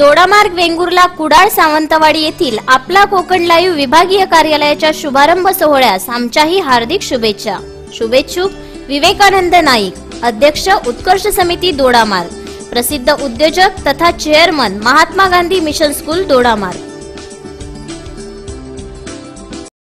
दोडामार्ग वेंगुर्ला कुडाळ सावंतवाडी येथील आपला कोकण लाईव्ह विभागीय कार्यालयाच्या शुभारंभ सोहळ्यास आमच्याही हार्दिक शुभेच्छा. शुभेच्छुक विवेकानंद नाईक अध्यक्ष उत्कर्ष समिती दोडामार्ग प्रसिद्ध उद्योजक तथा chairman Mahatma Gandhi mission school Dodamarg.